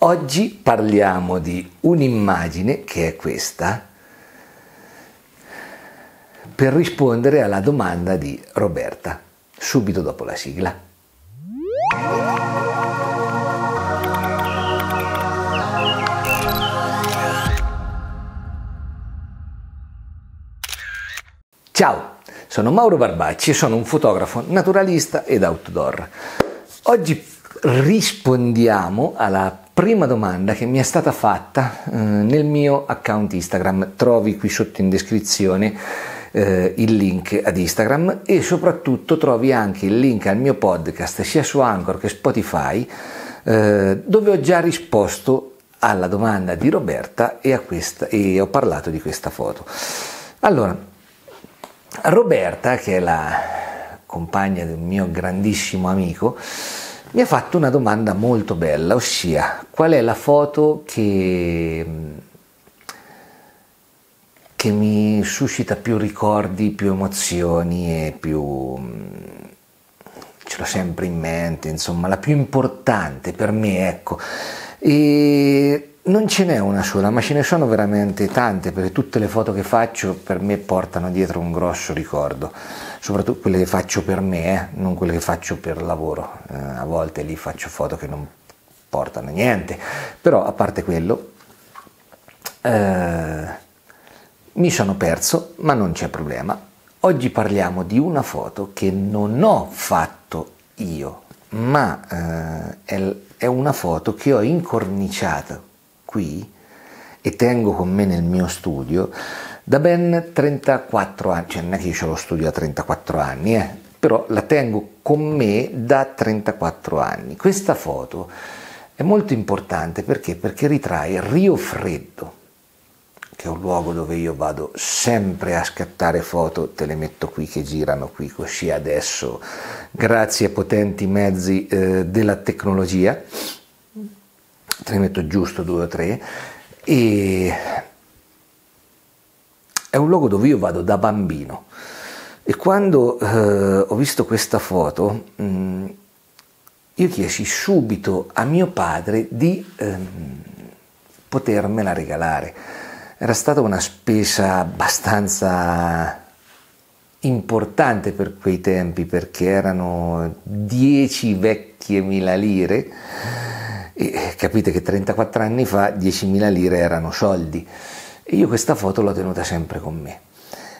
Oggi parliamo di un'immagine che è questa per rispondere alla domanda di Roberta, subito dopo la sigla. Ciao, sono Mauro Barbacci e sono un fotografo naturalista ed outdoor. Oggi rispondiamo alla prima domanda che mi è stata fatta eh, nel mio account Instagram. Trovi qui sotto in descrizione eh, il link ad Instagram e soprattutto trovi anche il link al mio podcast sia su Anchor che Spotify eh, dove ho già risposto alla domanda di Roberta e, questa, e ho parlato di questa foto. Allora, Roberta, che è la compagna del mio grandissimo amico, mi ha fatto una domanda molto bella, ossia qual è la foto che, che mi suscita più ricordi, più emozioni e più... ce l'ho sempre in mente, insomma, la più importante per me, ecco. E non ce n'è una sola, ma ce ne sono veramente tante, perché tutte le foto che faccio per me portano dietro un grosso ricordo, soprattutto quelle che faccio per me, eh, non quelle che faccio per lavoro. Eh, a volte lì faccio foto che non portano niente, però a parte quello, eh, mi sono perso, ma non c'è problema. Oggi parliamo di una foto che non ho fatto io, ma eh, è, è una foto che ho incorniciato qui e tengo con me nel mio studio da ben 34 anni, cioè non è che io ho lo studio da 34 anni, eh, però la tengo con me da 34 anni. Questa foto è molto importante perché? Perché ritrae Rio Freddo, che è un luogo dove io vado sempre a scattare foto, te le metto qui che girano qui così adesso, grazie ai potenti mezzi eh, della tecnologia te ne metto giusto due o tre, e è un luogo dove io vado da bambino. E quando eh, ho visto questa foto, mh, mm, io chiesi subito a mio padre di ehm, potermela regalare. Era stata una spesa abbastanza importante per quei tempi perché erano 10 vecchie mila lire e capite che 34 anni fa 10.000 lire erano soldi. E io questa foto l'ho tenuta sempre con me.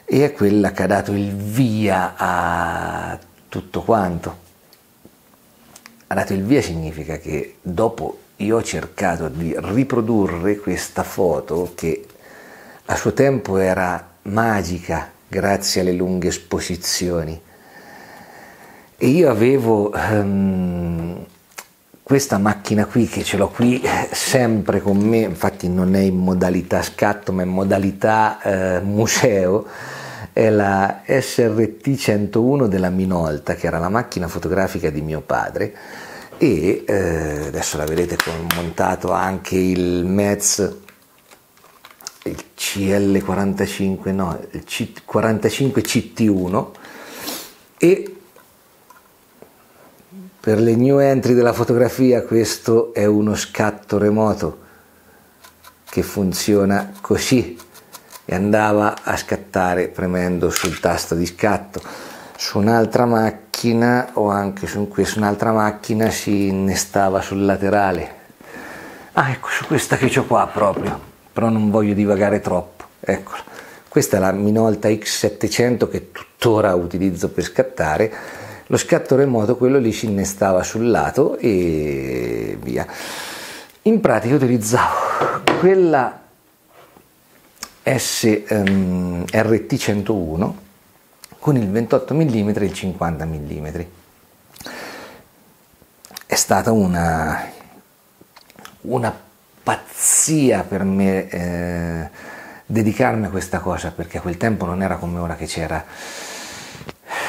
E è quella che ha dato il via a tutto quanto. Ha dato il via significa che dopo io ho cercato di riprodurre questa foto che a suo tempo era magica grazie alle lunghe esposizioni. E io avevo um, questa macchina qui che ce l'ho qui eh, sempre con me, infatti non è in modalità scatto ma in modalità eh, museo, è la SRT 101 della Minolta che era la macchina fotografica di mio padre. E eh, adesso la vedete con montato anche il Metz il CL45 no il C45 CT1 e per le new entry della fotografia questo è uno scatto remoto che funziona così e andava a scattare premendo sul tasto di scatto. Su un'altra macchina o anche su, un'altra macchina si innestava sul laterale. Ah, ecco, su questa che ho qua proprio, però non voglio divagare troppo. Eccola. Questa è la Minolta X700 che tuttora utilizzo per scattare lo scatto remoto, quello lì si innestava sul lato e via. In pratica utilizzavo quella SRT101 ehm, con il 28 mm e il 50 mm. È stata una, una pazzia per me eh, dedicarmi a questa cosa perché a quel tempo non era come ora che c'era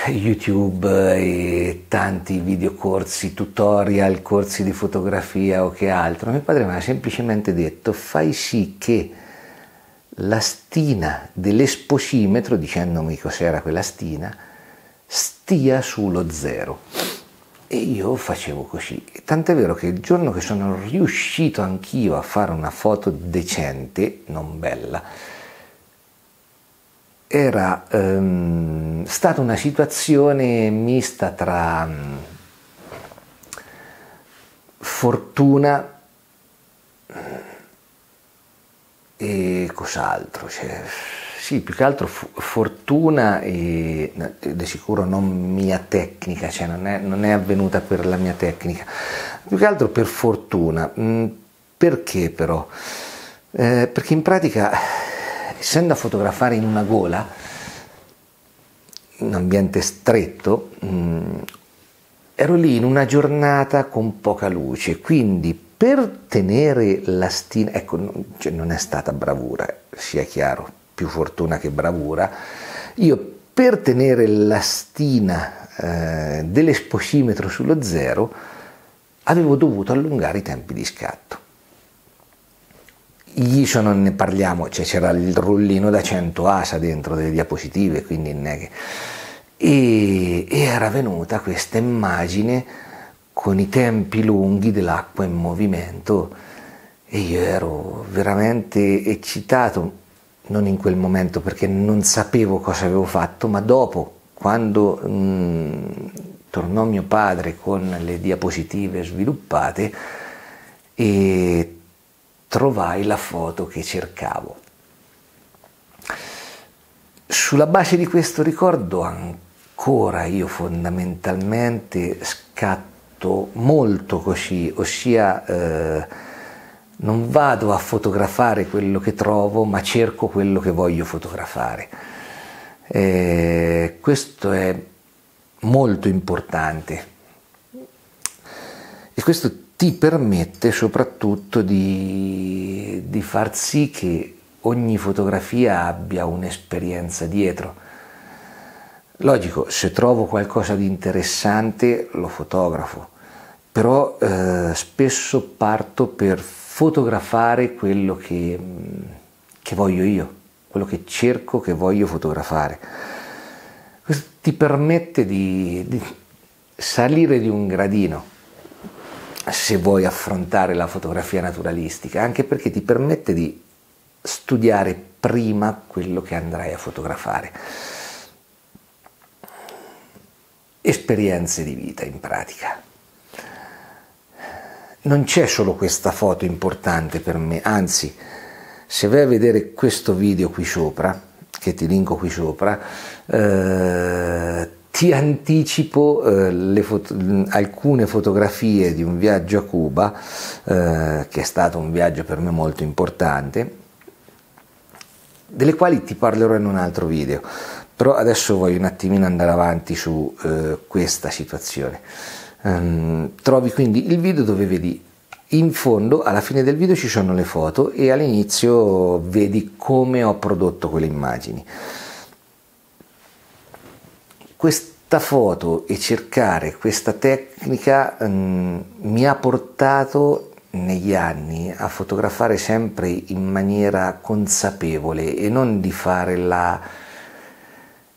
YouTube e tanti videocorsi, tutorial, corsi di fotografia o che altro, mio padre mi ha semplicemente detto fai sì che la stina dell'esposimetro, dicendomi cos'era quella stina, stia sullo zero. e io facevo così. Tant'è vero che il giorno che sono riuscito anch'io a fare una foto decente, non bella, era ehm, stata una situazione mista tra um, fortuna e cos'altro. Cioè, sì, più che altro fortuna e di sicuro non mia tecnica, cioè non è, non è, avvenuta per la mia tecnica, più che altro per fortuna. Mm, perché però? Eh, perché in pratica, essendo a fotografare in una gola, in un ambiente stretto, mh, mm, ero lì in una giornata con poca luce, quindi per tenere la stina, ecco, cioè non è stata bravura, sia chiaro, più fortuna che bravura, io per tenere la stina eh, dell'esposimetro sullo zero avevo dovuto allungare i tempi di scatto. ISO non ne parliamo, cioè c'era il rullino da 100 asa dentro delle diapositive, quindi non è che... E, e era venuta questa immagine con i tempi lunghi dell'acqua in movimento. E io ero veramente eccitato, non in quel momento perché non sapevo cosa avevo fatto, ma dopo, quando mh, mm, tornò mio padre con le diapositive sviluppate e trovai la foto che cercavo. Sulla base di questo ricordo ancora io fondamentalmente scatto molto così, ossia eh, non vado a fotografare quello che trovo, ma cerco quello che voglio fotografare. Eh, questo è molto importante e questo ti permette soprattutto di, di far sì che ogni fotografia abbia un'esperienza dietro. Logico, se trovo qualcosa di interessante lo fotografo, però eh, spesso parto per fotografare quello che, che voglio io, quello che cerco, che voglio fotografare. Questo ti permette di, di salire di un gradino se vuoi affrontare la fotografia naturalistica, anche perché ti permette di studiare prima quello che andrai a fotografare. Esperienze di vita in pratica non c'è solo questa foto importante per me, anzi, se vai a vedere questo video qui sopra, che ti linko qui sopra, eh, ti anticipo eh, foto- alcune fotografie di un viaggio a Cuba, eh, che è stato un viaggio per me molto importante, delle quali ti parlerò in un altro video, però adesso voglio un attimino andare avanti su eh, questa situazione. Um, trovi quindi il video dove vedi in fondo, alla fine del video ci sono le foto e all'inizio vedi come ho prodotto quelle immagini. Questa foto e cercare questa tecnica um, mi ha portato negli anni a fotografare sempre in maniera consapevole e non di fare la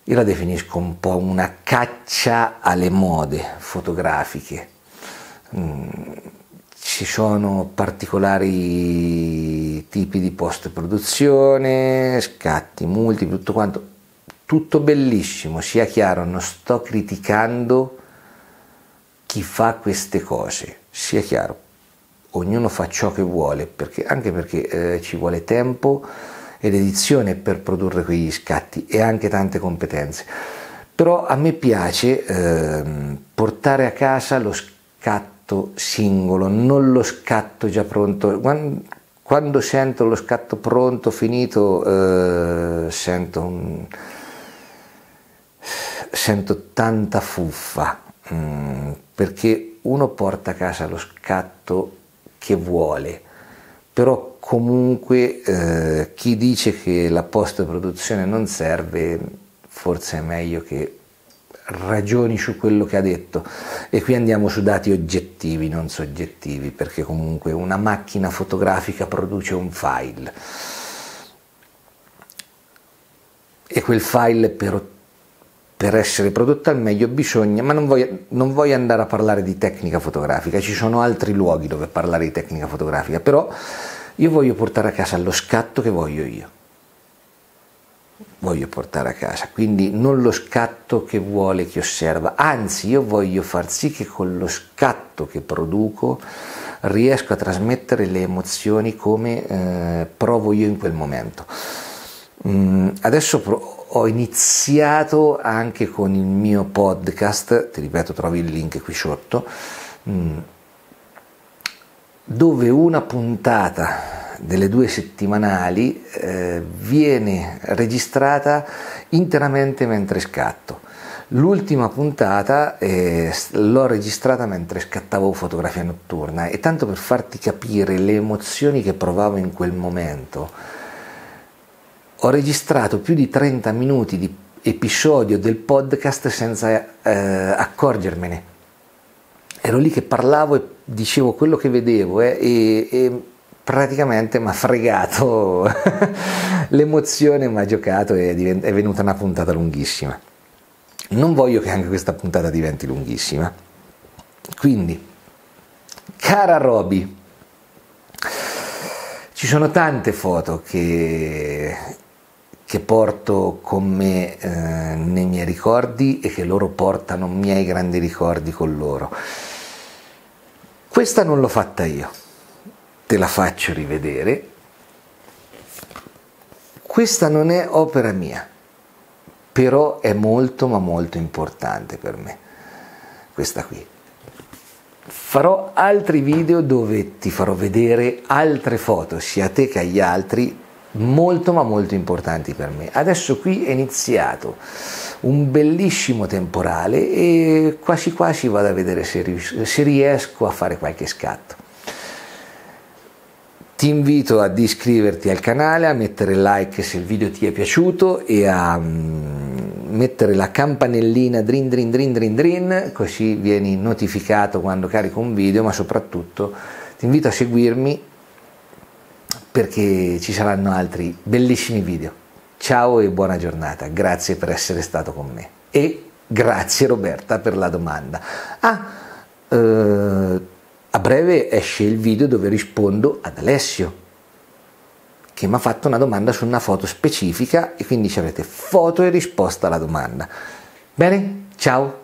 io la definisco un po' una caccia alle mode fotografiche. Mm, ci sono particolari tipi di post produzione, scatti multipli, tutto quanto, tutto bellissimo, sia chiaro, non sto criticando chi fa queste cose, sia chiaro, ognuno fa ciò che vuole, perché, anche perché eh, ci vuole tempo ed edizione per produrre quegli scatti e anche tante competenze. Però a me piace eh, portare a casa lo scatto singolo, non lo scatto già pronto. Quando, quando sento lo scatto pronto, finito, eh, sento, un, sento tanta fuffa, mm, perché uno porta a casa lo scatto che vuole, però comunque eh, chi dice che la post produzione non serve forse è meglio che ragioni su quello che ha detto. E qui andiamo su dati oggettivi non soggettivi perché comunque una macchina fotografica produce un file. E quel file per, per essere prodotta al meglio bisogna, ma non voglio, non voglio, andare a parlare di tecnica fotografica, ci sono altri luoghi dove parlare di tecnica fotografica, però io voglio portare a casa lo scatto che voglio io. Voglio portare a casa, quindi non lo scatto che vuole chi osserva, anzi io voglio far sì che con lo scatto che produco riesco a trasmettere le emozioni come eh, provo io in quel momento. Mm, adesso ho iniziato anche con il mio podcast, ti ripeto trovi il link qui sotto, mm, dove una puntata delle due settimanali eh, viene registrata interamente mentre scatto. L'ultima puntata eh, l'ho registrata mentre scattavo fotografia notturna e tanto per farti capire le emozioni che provavo in quel momento, ho registrato più di 30 minuti di episodio del podcast senza eh, accorgermene. Ero lì che parlavo e dicevo quello che vedevo eh, e, e, praticamente mi ha fregato l'emozione, mi ha giocato e è venuta una puntata lunghissima. Non voglio che anche questa puntata diventi lunghissima. Quindi, cara Roby, ci sono tante foto che che porto con me eh, nei miei ricordi e che loro portano miei grandi ricordi con loro. Questa non l'ho fatta io, te la faccio rivedere. Questa non è opera mia, però è molto ma molto importante per me, questa qui. Farò altri video dove ti farò vedere altre foto, sia a te che agli altri, molto ma molto importanti per me. Adesso qui è iniziato un bellissimo temporale e quasi quasi vado a vedere se, riesco a fare qualche scatto. Ti invito ad iscriverti al canale, a mettere like se il video ti è piaciuto e a mm, mettere la campanellina drin drin drin drin drin così vieni notificato quando carico un video, ma soprattutto ti invito a seguirmi perché ci saranno altri bellissimi video. Ciao e buona giornata, grazie per essere stato con me e grazie Roberta per la domanda. Ah, eh, a breve esce il video dove rispondo ad Alessio che mi ha fatto una domanda su una foto specifica e quindi ci avrete foto e risposta alla domanda. Bene, ciao!